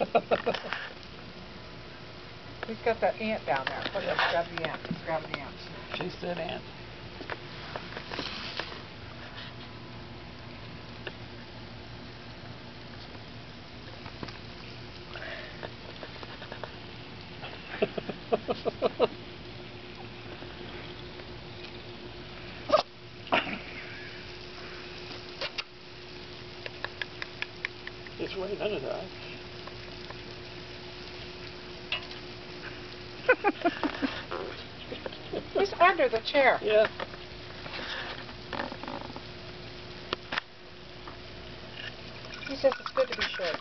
He's got that ant down there. Let's grab the ant. Let's grab the ant. Chase that ant. it's right under there. He's under the chair. Yeah. He says it's good to be short.